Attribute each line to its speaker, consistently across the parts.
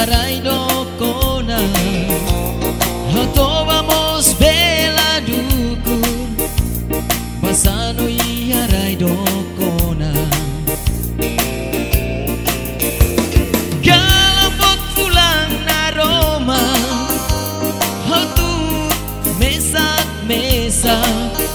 Speaker 1: iharai do kona. Hato vamos bela dukur Pasano iharai do kona. Galapot pulang na Roma. Hatu mesak mesak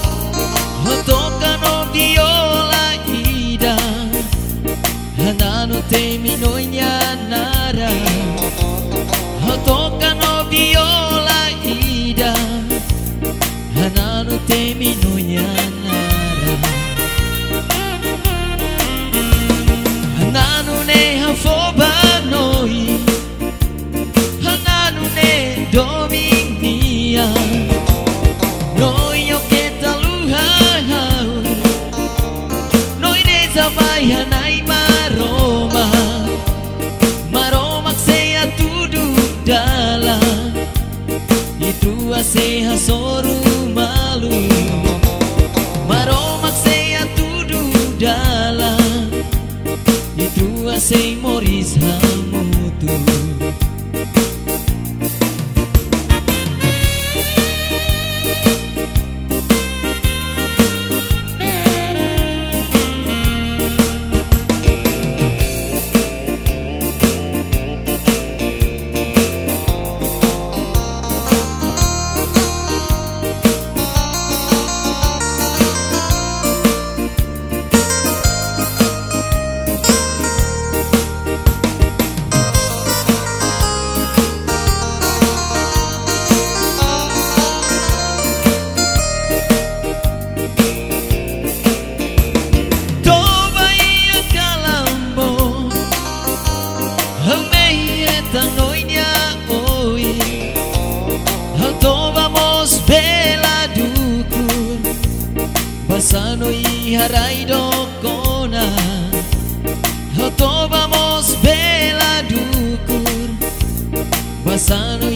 Speaker 1: sem razão. Harai do kona Tova bela dukur Basano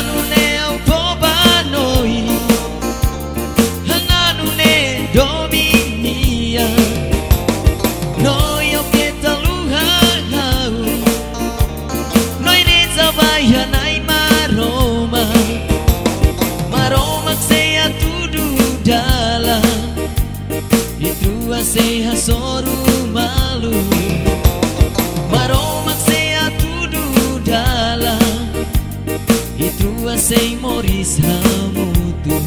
Speaker 1: sehän sorun malu. Varomaksea tudu dala Itua sei moris hamutu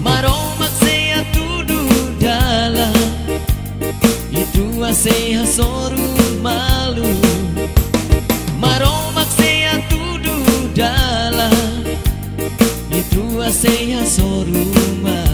Speaker 1: Maromaksea tudu dala Itua sehän sorun malu. Maromaksea tudu dala Itua sehän sorun malu.